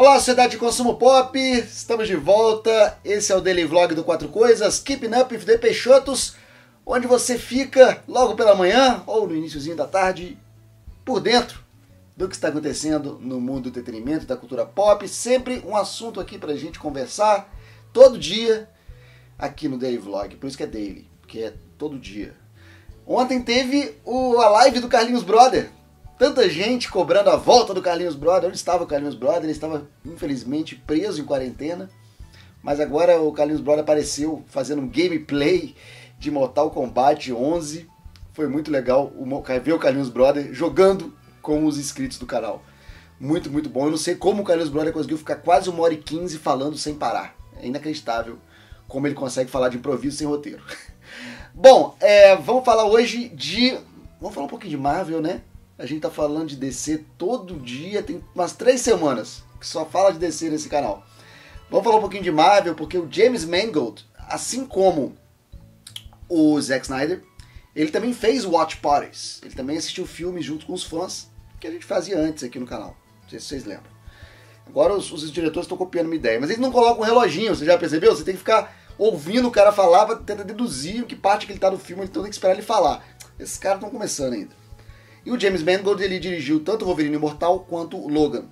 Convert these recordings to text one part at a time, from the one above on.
Olá, sociedade de consumo pop, estamos de volta. Esse é o Daily Vlog do Quatro Coisas, Keeping Up with the Peixotos, onde você fica logo pela manhã ou no iníciozinho da tarde por dentro do que está acontecendo no mundo do entretenimento, da cultura pop. Sempre um assunto aqui pra gente conversar todo dia aqui no Daily Vlog. Por isso que é daily, porque é todo dia. Ontem teve o, a live do Carlinhos Brother. Tanta gente cobrando a volta do Carlinhos Brother. Onde estava o Carlinhos Brother? Ele estava, infelizmente, preso em quarentena. Mas agora o Carlinhos Brother apareceu fazendo um gameplay de Mortal Kombat 11. Foi muito legal ver o Carlinhos Brother jogando com os inscritos do canal. Muito, muito bom. Eu não sei como o Carlinhos Brother conseguiu ficar quase uma hora e quinze falando sem parar. É inacreditável como ele consegue falar de improviso sem roteiro. bom, é, vamos falar hoje de. Vamos falar um pouquinho de Marvel, né? A gente tá falando de DC todo dia, tem umas três semanas que só fala de DC nesse canal. Vamos falar um pouquinho de Marvel, porque o James Mangold, assim como o Zack Snyder, ele também fez Watch Parties. Ele também assistiu filmes junto com os fãs, que a gente fazia antes aqui no canal. Não sei se vocês lembram. Agora os, os diretores estão copiando uma ideia, mas eles não colocam um reloginho, você já percebeu? Você tem que ficar ouvindo o cara falar pra tentar deduzir que parte que ele tá no filme, então tem que esperar ele falar. Esses caras estão começando ainda. E o James Mangold ele dirigiu tanto Wolverine Imortal quanto Logan.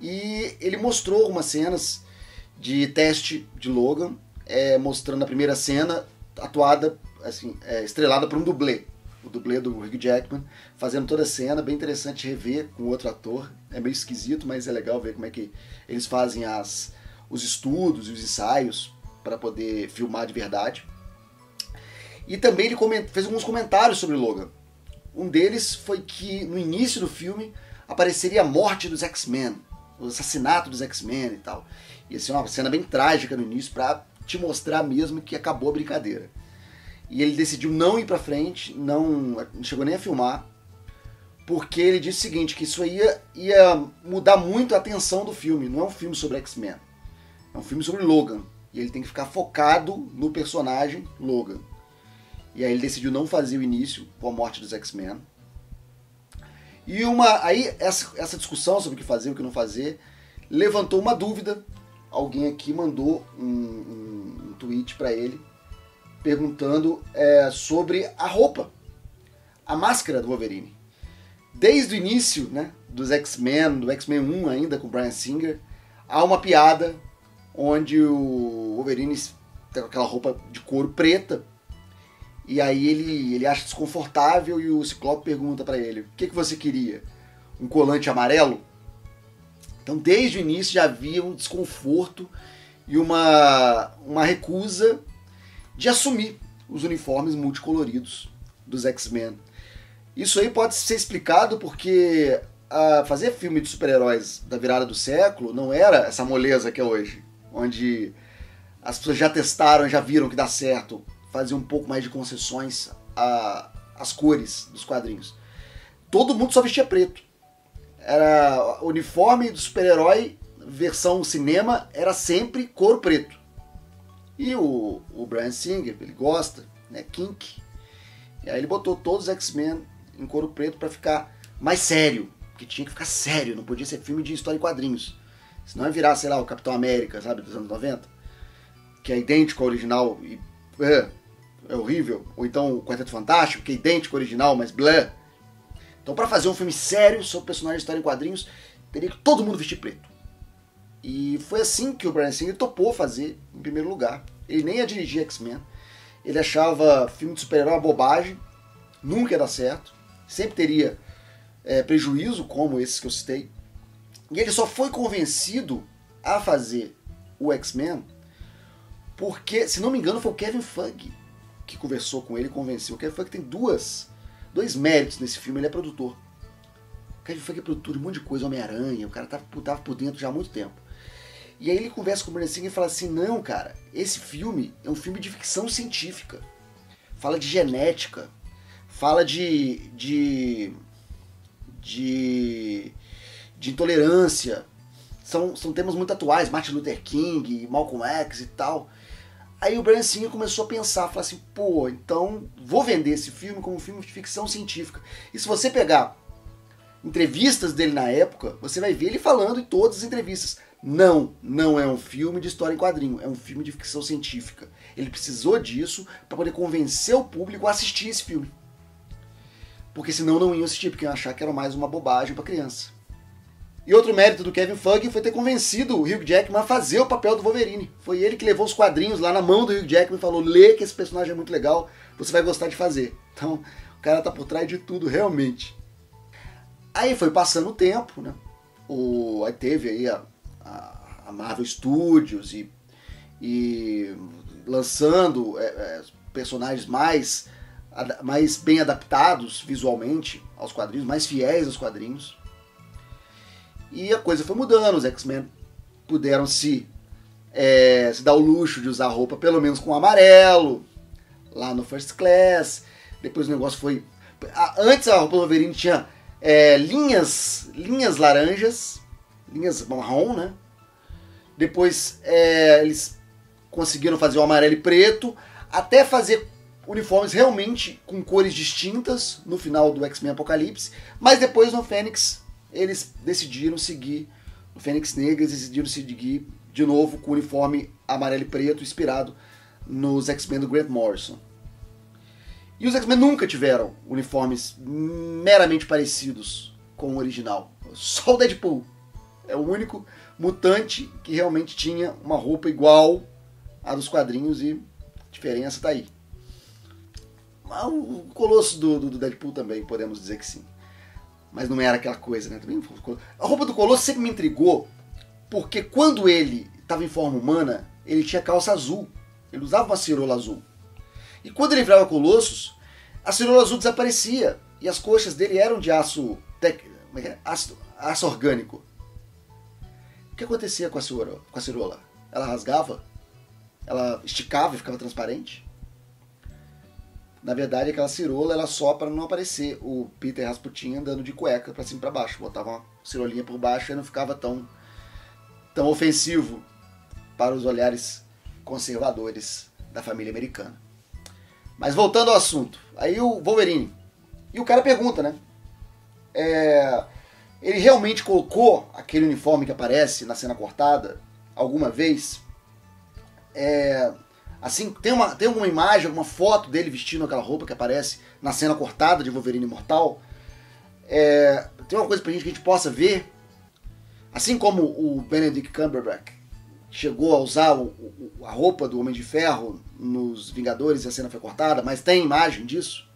E ele mostrou algumas cenas de teste de Logan, é, mostrando a primeira cena atuada, assim, é, estrelada por um dublê. O dublê do Hugh Jackman, fazendo toda a cena, bem interessante rever com outro ator. É meio esquisito, mas é legal ver como é que eles fazem as, os estudos e os ensaios para poder filmar de verdade. E também ele fez alguns comentários sobre Logan. Um deles foi que no início do filme apareceria a morte dos X-Men, o assassinato dos X-Men e tal. Ia ser uma cena bem trágica no início para te mostrar mesmo que acabou a brincadeira. E ele decidiu não ir pra frente, não, não chegou nem a filmar, porque ele disse o seguinte, que isso ia, ia mudar muito a atenção do filme. Não é um filme sobre X-Men, é um filme sobre Logan. E ele tem que ficar focado no personagem Logan. E aí ele decidiu não fazer o início com a morte dos X-Men. E uma aí essa, essa discussão sobre o que fazer e o que não fazer levantou uma dúvida. Alguém aqui mandou um, um, um tweet para ele perguntando é, sobre a roupa, a máscara do Wolverine. Desde o início né, dos X-Men, do X-Men 1 ainda com Brian Singer, há uma piada onde o Wolverine tem aquela roupa de couro preta e aí ele, ele acha desconfortável e o Ciclope pergunta para ele: o que, que você queria? Um colante amarelo? Então, desde o início já havia um desconforto e uma, uma recusa de assumir os uniformes multicoloridos dos X-Men. Isso aí pode ser explicado porque a fazer filme de super-heróis da virada do século não era essa moleza que é hoje, onde as pessoas já testaram, já viram que dá certo fazer um pouco mais de concessões às cores dos quadrinhos. Todo mundo só vestia preto. Era uniforme do super-herói versão cinema era sempre cor preto. E o, o Brian Singer, ele gosta, né, kink. E aí ele botou todos os X-Men em couro preto para ficar mais sério, que tinha que ficar sério, não podia ser filme de história em quadrinhos. Senão ia virar, sei lá, o Capitão América, sabe, dos anos 90, que é idêntico ao original e é, é horrível. Ou então o Quarteto Fantástico, que é idêntico ao original, mas blé. Então, para fazer um filme sério sobre personagens de história em quadrinhos, teria que todo mundo vestir preto. E foi assim que o Brian Singer topou fazer em primeiro lugar. Ele nem ia dirigir X-Men. Ele achava filme de super-herói uma bobagem, nunca ia dar certo, sempre teria é, prejuízo, como esses que eu citei. E ele só foi convencido a fazer o X-Men porque, se não me engano, foi o Kevin Feige que conversou com ele convenceu. O Kevin Feige tem duas, dois méritos nesse filme, ele é produtor. O Kevin Feige é produtor de um monte de coisa, Homem-Aranha, o cara tava, tava por dentro já há muito tempo. E aí ele conversa com o Brian Singer e fala assim, não, cara, esse filme é um filme de ficção científica. Fala de genética, fala de, de, de, de intolerância. São, são temas muito atuais, Martin Luther King, Malcolm X e tal. Aí o Brian Singer começou a pensar, falar assim, pô, então vou vender esse filme como um filme de ficção científica. E se você pegar entrevistas dele na época, você vai ver ele falando em todas as entrevistas. Não, não é um filme de história em quadrinho, é um filme de ficção científica. Ele precisou disso para poder convencer o público a assistir esse filme. Porque senão não iam assistir, porque iam achar que era mais uma bobagem para criança. E outro mérito do Kevin Feige foi ter convencido o Hugh Jackman a fazer o papel do Wolverine. Foi ele que levou os quadrinhos lá na mão do Hugh Jackman e falou: lê que esse personagem é muito legal, você vai gostar de fazer. Então, o cara tá por trás de tudo, realmente. Aí foi passando o tempo, né? O, aí teve aí a, a, a Marvel Studios e, e lançando é, é, personagens mais, mais bem adaptados visualmente aos quadrinhos, mais fiéis aos quadrinhos. E a coisa foi mudando, os X-Men puderam se, é, se dar o luxo de usar roupa pelo menos com amarelo, lá no First Class. Depois o negócio foi. Antes a roupa do Wolverine tinha é, linhas, linhas laranjas, linhas marrom, né? Depois é, eles conseguiram fazer o amarelo e preto, até fazer uniformes realmente com cores distintas no final do X-Men Apocalipse, mas depois no Fênix eles decidiram seguir, no Fênix Negra decidiram seguir de novo com o uniforme amarelo e preto inspirado nos X-Men do Grant Morrison. E os X-Men nunca tiveram uniformes meramente parecidos com o original. Só o Deadpool é o único mutante que realmente tinha uma roupa igual à dos quadrinhos e a diferença tá aí. O Colosso do, do Deadpool também, podemos dizer que sim. Mas não era aquela coisa, né? Também, a roupa do Colosso sempre me intrigou, porque quando ele estava em forma humana, ele tinha calça azul. Ele usava uma cirola azul. E quando ele virava Colossus, a cirola azul desaparecia. E as coxas dele eram de aço, tec... É é? aço, aço orgânico. O que acontecia com a, cirola, com a cirola? Ela rasgava? Ela esticava e ficava transparente? Na verdade, aquela cirola era só para não aparecer o Peter Rasputin andando de cueca para cima para baixo. Botava uma cirolinha por baixo e não ficava tão, tão ofensivo para os olhares conservadores da família americana. Mas voltando ao assunto, aí o Wolverine. E o cara pergunta, né? É, ele realmente colocou aquele uniforme que aparece na cena cortada alguma vez? É, assim, tem, uma, tem alguma imagem, alguma foto dele vestindo aquela roupa que aparece na cena cortada de Wolverine Imortal? É, tem uma coisa pra gente que a gente possa ver? Assim como o Benedict Cumberbatch chegou a usar o, o, a roupa do Homem de Ferro nos Vingadores e a cena foi cortada, mas tem imagem disso.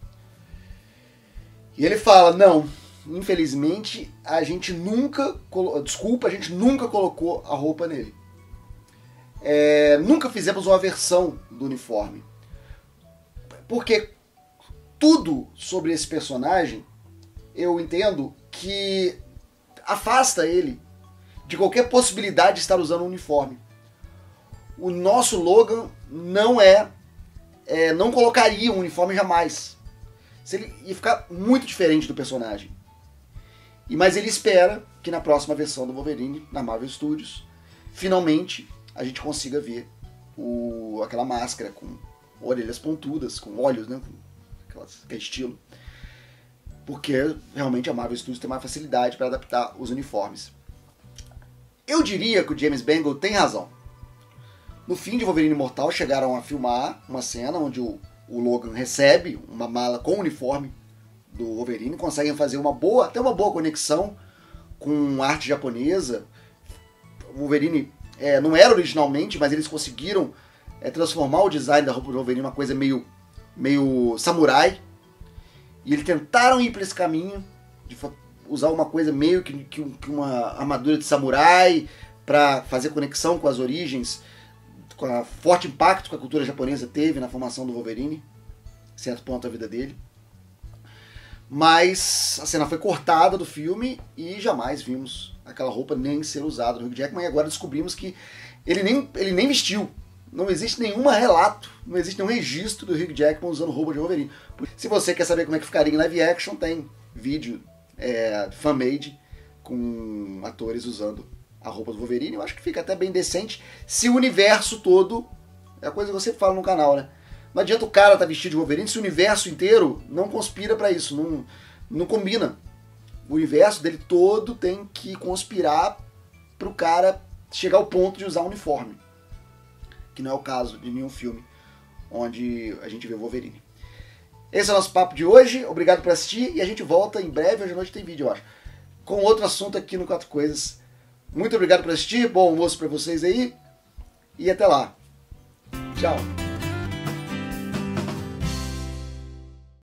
E ele fala: não, infelizmente a gente nunca, desculpa, a gente nunca colocou a roupa nele. É, nunca fizemos uma versão do uniforme. Porque tudo sobre esse personagem eu entendo que afasta ele de qualquer possibilidade de estar usando um uniforme. O nosso Logan não é, é não colocaria um uniforme jamais. Se ele ia ficar muito diferente do personagem. E mas ele espera que na próxima versão do Wolverine, na Marvel Studios, finalmente a gente consiga ver o, aquela máscara com orelhas pontudas, com olhos, né? Com aquele estilo. Porque realmente a Marvel Studios tem mais facilidade para adaptar os uniformes. Eu diria que o James Bangle tem razão. No fim de Wolverine Imortal chegaram a filmar uma cena onde o, o Logan recebe uma mala com o uniforme do Wolverine, conseguem fazer uma boa, até uma boa conexão com arte japonesa. O Wolverine é, não era originalmente, mas eles conseguiram é, transformar o design da roupa do Wolverine uma coisa meio, meio samurai. E eles tentaram ir para esse caminho de usar uma coisa meio que, que, que uma armadura de samurai para fazer conexão com as origens, com a forte impacto que a cultura japonesa teve na formação do Wolverine, certo ponto da vida dele. Mas a cena foi cortada do filme e jamais vimos aquela roupa nem ser usada no Hugh Jackman. E agora descobrimos que ele nem, ele nem vestiu. Não existe nenhum relato, não existe nenhum registro do Hugh Jackman usando roupa de Wolverine. Se você quer saber como é que ficaria em live action, tem vídeo é, fan-made com atores usando a roupa do Wolverine. Eu acho que fica até bem decente se o universo todo. É a coisa que você fala no canal, né? Não adianta o cara estar tá vestido de Wolverine se o universo inteiro não conspira para isso, não, não combina. O universo dele todo tem que conspirar pro cara chegar ao ponto de usar uniforme. Que não é o caso de nenhum filme onde a gente vê Wolverine. Esse é o nosso papo de hoje. Obrigado por assistir e a gente volta em breve. Hoje à noite tem vídeo, eu acho. Com outro assunto aqui no Quatro Coisas. Muito obrigado por assistir. Bom almoço para vocês aí. E até lá. Tchau.